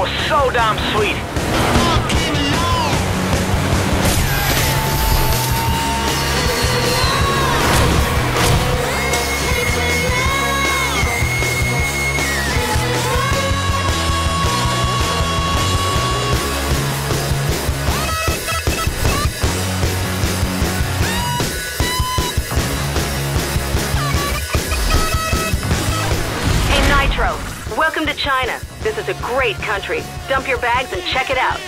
was so damn sweet. Welcome to China. This is a great country. Dump your bags and check it out.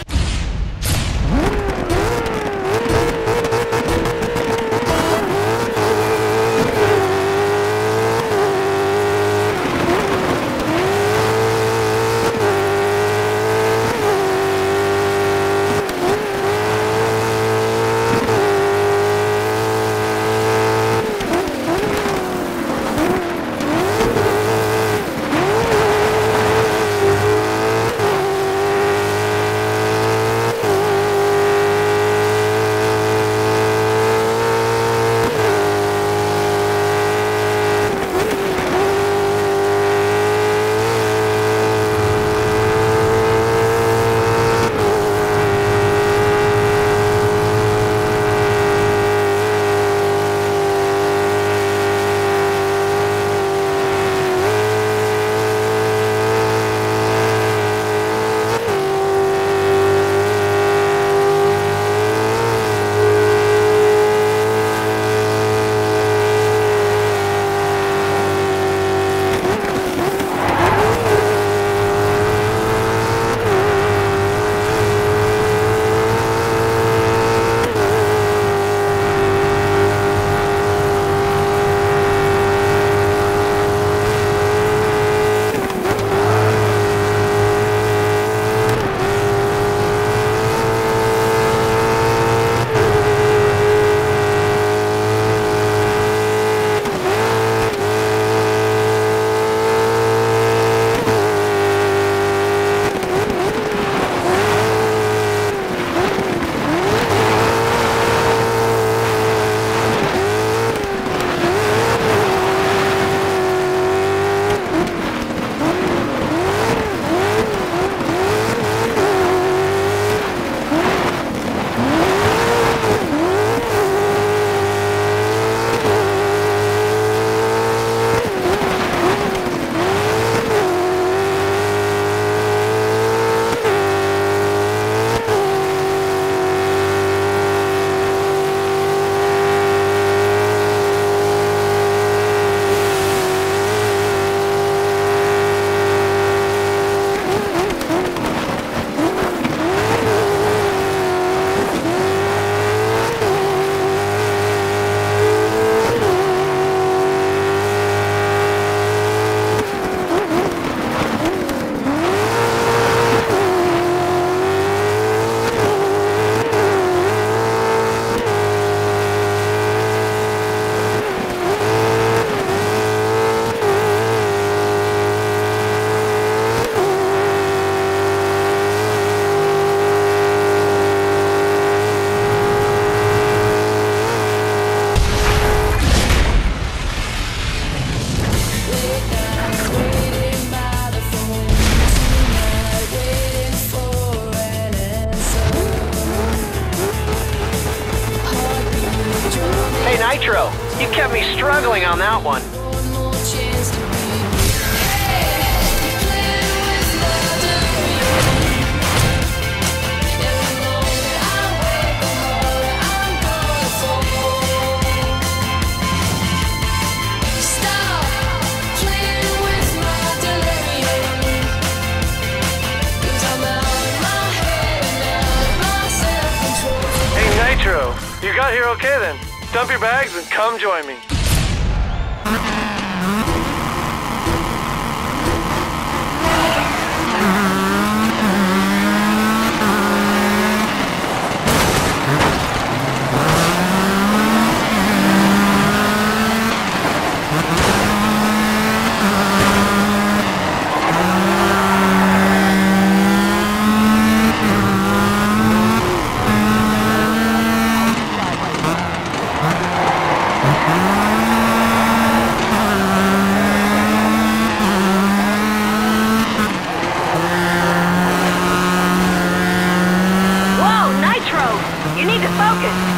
You got here okay then. Dump your bags and come join me. You need to focus.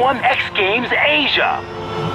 Won X Games Asia!